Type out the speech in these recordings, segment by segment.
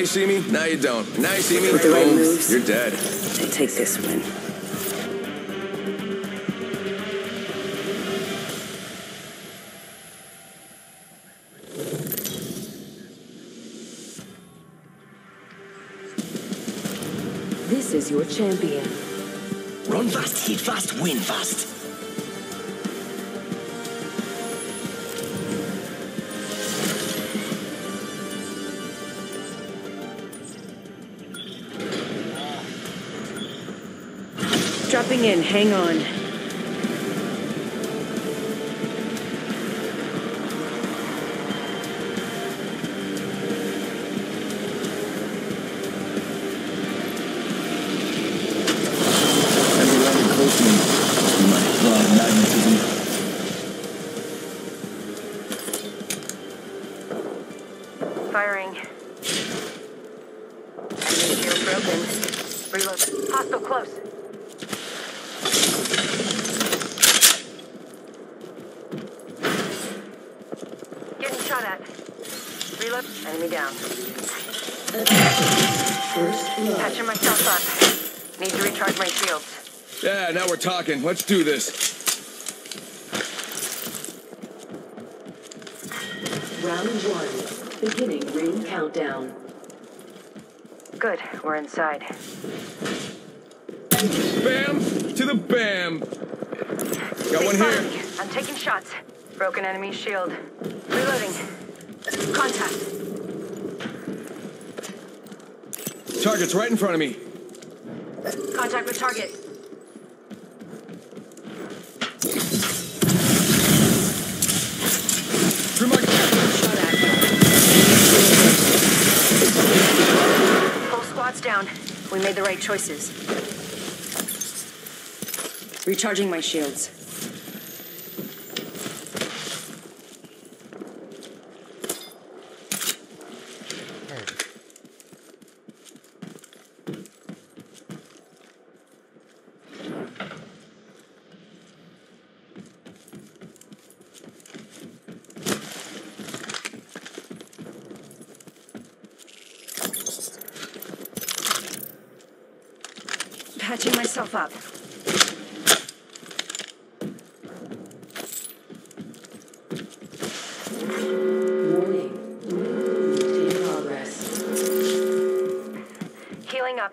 Now you see me, now you don't. Now you see me, With the right oh, moves. you're dead. They take this win. This is your champion. Run fast, hit fast, win fast. In, hang on. Yeah, now we're talking. Let's do this. Round one. Beginning ring countdown. Good. We're inside. Bam to the bam. Got one here. body. I'm taking shots. Broken enemy shield. Reloading. Contact. Target's right in front of me. Contact with target. Through my Shot at. Down. We made the right choices. Recharging my shields. Patching myself up. Warning. Movement in progress. Healing up.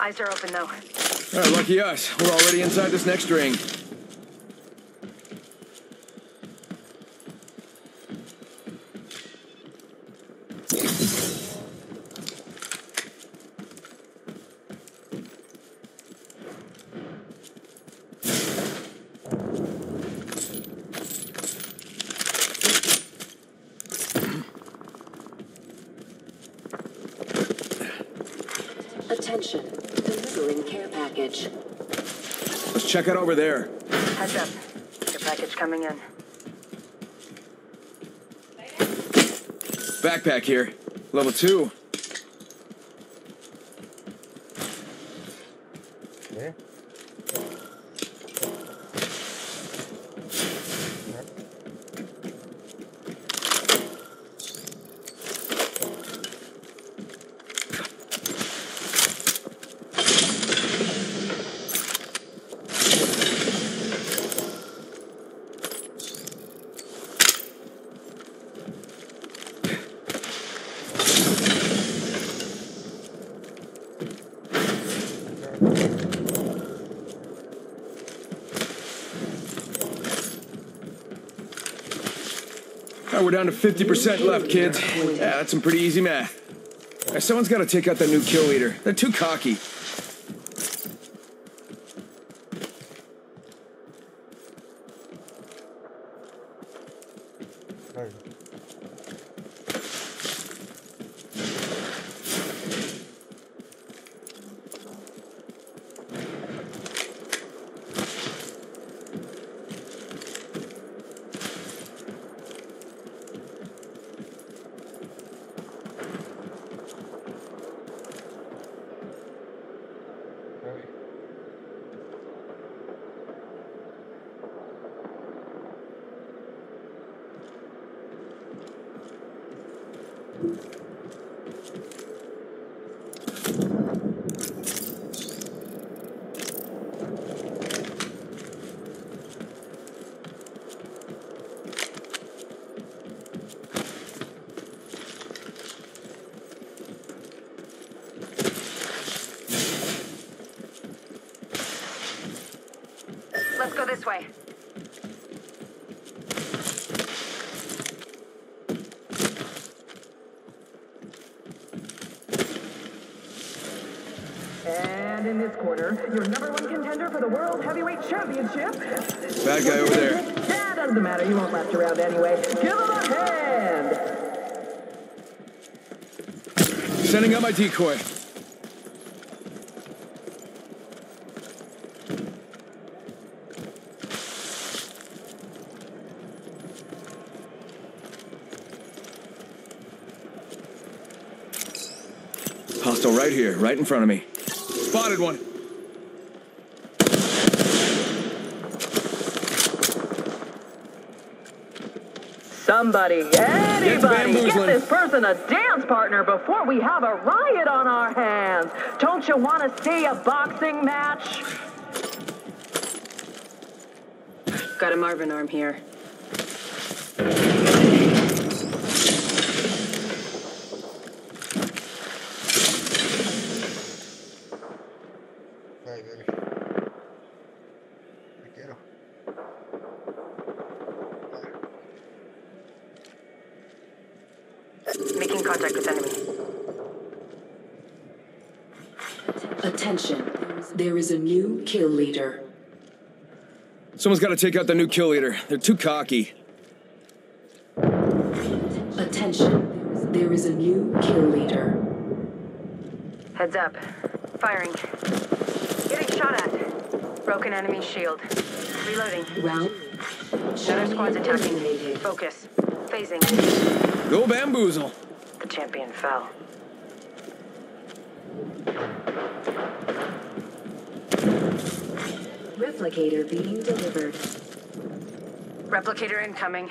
Eyes are open though. All right, lucky us. We're already inside this next ring. Check out over there. Heads up. Your package coming in. Backpack here. Level two. All right, we're down to 50% left, kids. Yeah, that's some pretty easy math. Someone's got to take out that new kill leader. They're too cocky. This way. And in this corner, your number one contender for the World Heavyweight Championship. Bad guy over there. Yeah, doesn't matter. You won't last around anyway. Give him a hand. Sending out my decoy. Hostile right here, right in front of me. Spotted one. Somebody, anybody, get bamboozling. this person a dance partner before we have a riot on our hands. Don't you want to see a boxing match? Got a Marvin arm here. Making contact with enemy. Attention. There is a new kill leader. Someone's got to take out the new kill leader. They're too cocky. Attention. There is a new kill leader. Heads up. Firing. Getting shot at. Broken enemy shield. Reloading. Round. Another squad's attacking. Focus. Phasing. Go bamboozle. The champion fell. Replicator being delivered. Replicator incoming.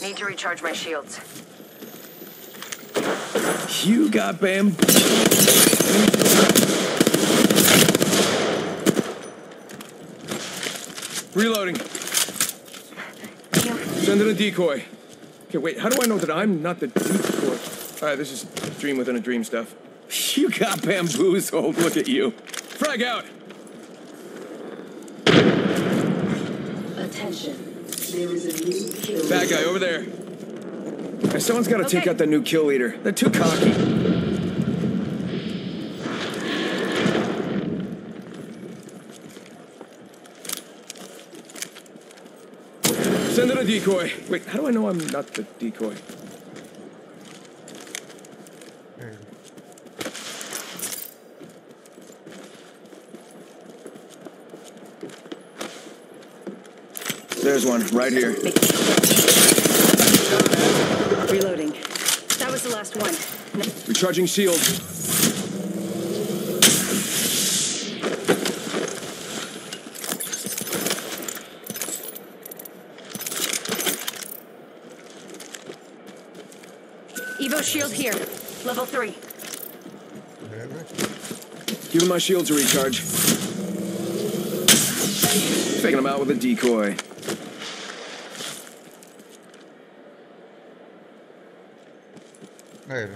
Need to recharge my shields. You got bam. Reloading. Sending a decoy. Okay, wait. How do I know that I'm not the decoy? All right, this is dream within a dream stuff. You got bamboozled. Look at you. Frag out. Attention. There is a new kill Bad guy over there. Someone's got to take out the new kill leader. They're too cocky. Send in a decoy. Wait, how do I know I'm not the decoy? There's one right here. Reloading. That was the last one. Recharging shield. Evo shield here. Level three. Baby. Giving my shield a recharge. Taking them out with a decoy. Baby.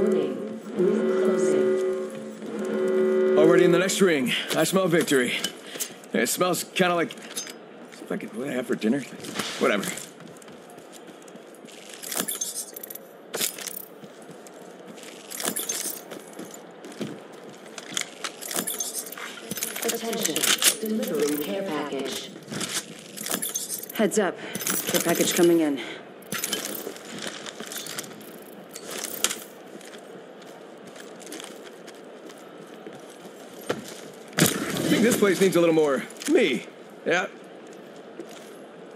Warning. Ring closing. Already in the next ring. I smell victory. It smells kind of like. It's like what I have for dinner. Whatever. Attention. Delivering care package. Heads up. Care package coming in. This place needs a little more me. Yeah.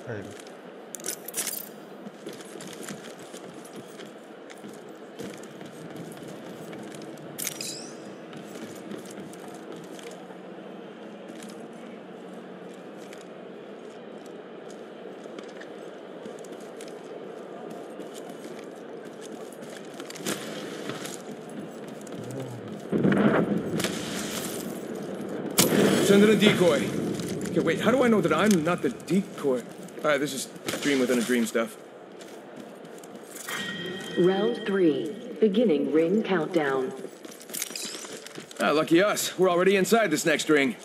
Baby. Send in a decoy. Okay, wait. How do I know that I'm not the decoy? All right, this is dream within a dream stuff. Round three. Beginning ring countdown. Ah, lucky us. We're already inside this next ring.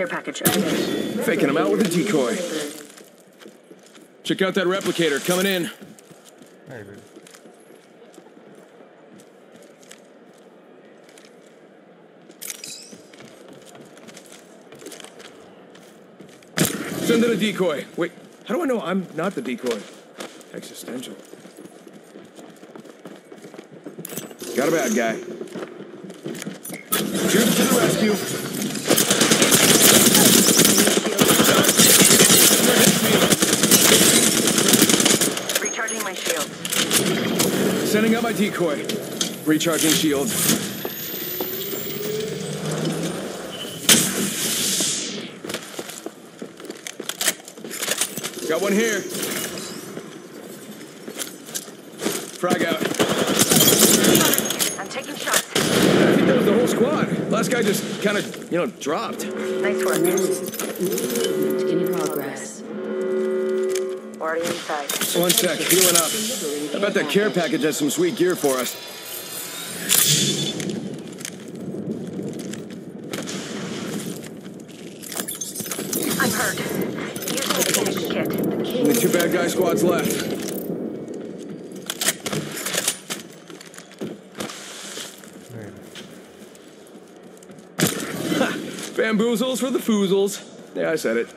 Care package. Faking him out with a decoy. Check out that replicator coming in. Hey, baby. Send in a decoy. Wait, how do I know I'm not the decoy? Existential. Got a bad guy. Troops to the rescue. Recharging my shield. Sending out my decoy. Recharging shield. Got one here. Frag out. I'm taking shots. I think that was the whole squad. Last guy just kind of, you know, dropped. Nice work. Movement in progress. Already inside. One sec, healing up. I bet that care package has some sweet gear for us. I'm hurt. Using a Phoenix kit. Only two bad guy squads left. Hey, Bamboozles for the foozles. Yeah, I said it.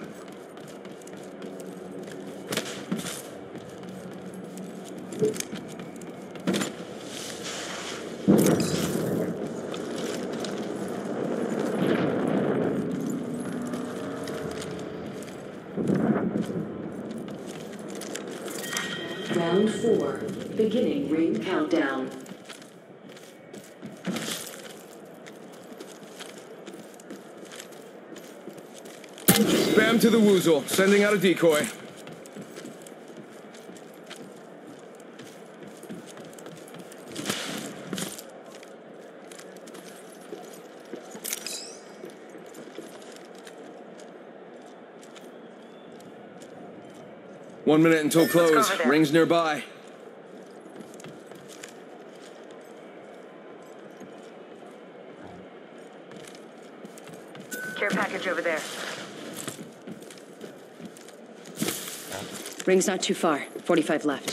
Round four. Beginning ring countdown. Bam to the woozle, sending out a decoy. One minute until close. Rings nearby. Care package over there. Ring's not too far. 45 left.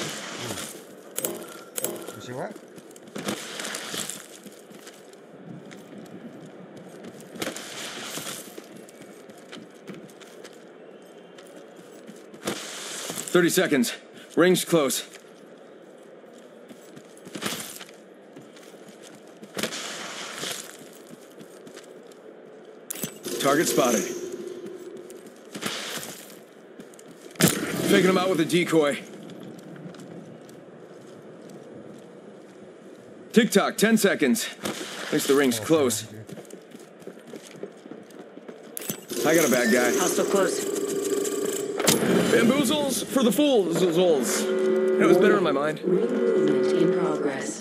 you see what? Thirty seconds. Rings close. Target spotted. Faking him out with a decoy. Tick tock, 10 seconds. At least the ring's oh, close. I got a bad guy. Hostile close. Bamboozles for the fools. It was better in my mind. Movement in progress.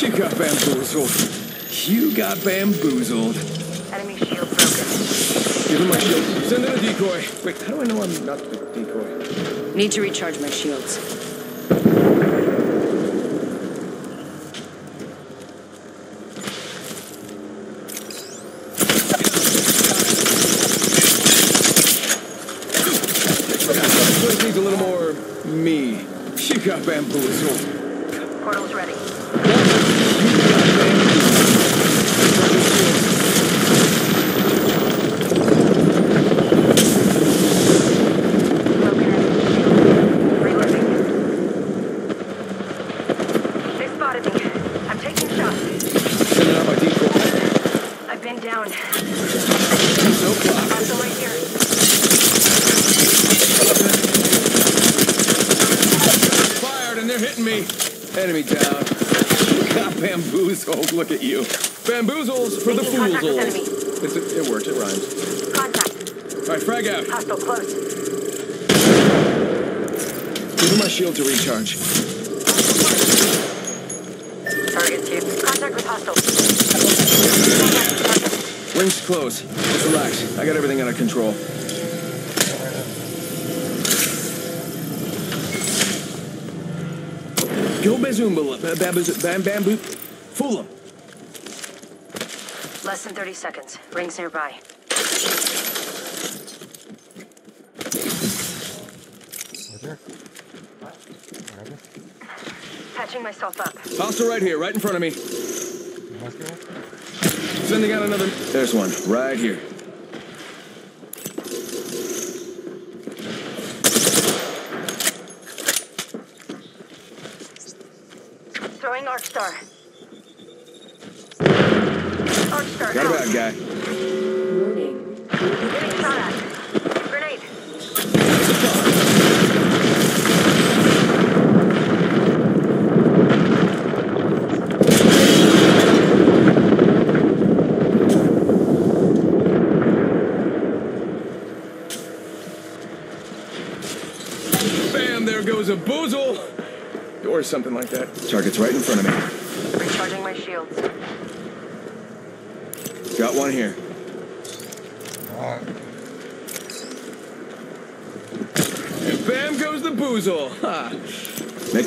You got bamboozled. You got bamboozled. Enemy shield broken. Give him my shield. Send in a decoy. Wait, how do I know I'm not the decoy? Need to recharge my shields. This needs a little more me. You got bamboozled. Portal's ready. Broken enemy shield. Reloading. They spotted me. I'm taking shots. Sending out my decoy. I've been down. No clock. Also right here. Fired and they're hitting me. Enemy down. Got bamboozled. Look at you. Bamboozles for the Making contact with enemy. foozles. It's, it, it works, it rhymes. Contact. All right, frag out. Hostile close. Give me my shield to recharge. Target's here. Contact with hostile. Contact with target. Rings close. Relax. I got everything under control. Go Bazoomba, ba- bamboo, bam, bamboo. Fool him. Less than 30 seconds. Rings nearby. Right there. Whatever. Patching myself up. Hostile right here, right in front of me. Muscular. Sending out another. There's one, right here. Throwing Arc Star. Got a bad guy. Warning. Getting shot at. Grenade. Bam, there goes a boozle. Or something like that. Target's right in front of me. Recharging my shields. Got one here. Ah, And bam goes the boozle. Ha. Making contact here. Opening. Bam to the woozle. Ha. He's over here.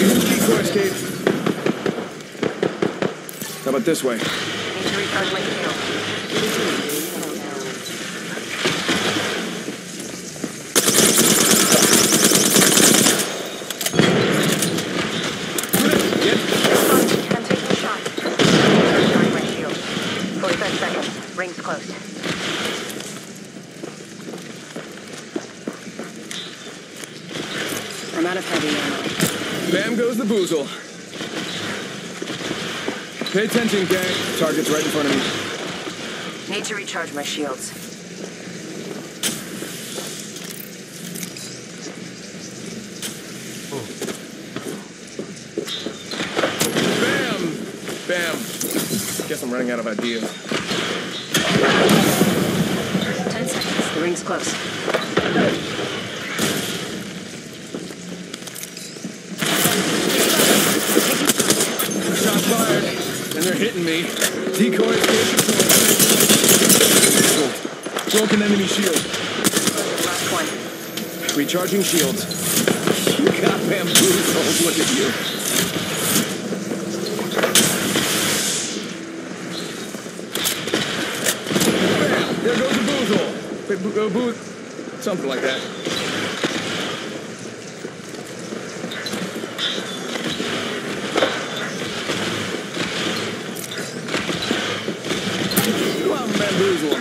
Use decoy escape. How about this way? Need to recharge my shield. Get I'm taking shots. Recharging my shield. 45 seconds. Rings close. I'm out of heavy ammo. Bam goes the boozle. Pay attention, gang. Target's right in front of me. Need to recharge my shields. Bam! Bam. Guess I'm running out of ideas. 10 seconds. The ring's close. Shot fired, and they're hitting me. Decoy escape. Broken enemy shield. Last one. Recharging shields. You got bamboozled. Look at you. Bam! There goes a boozle. Wait, bo- uh, boo- Something like that. Come on, bamboozle.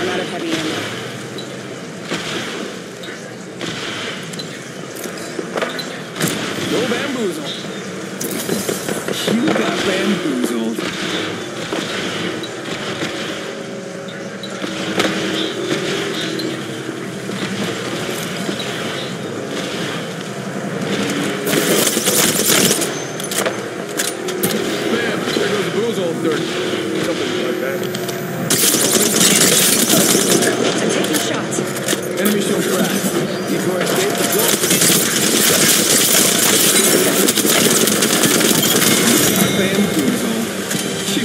I'm out of heavy ammo. Bamboozle. You got bamboozled. Bam! There goes the boozle. Or something like that. I'm taking shots. Enemy shield cracked. Decoy escape deployed. Bamboozled. You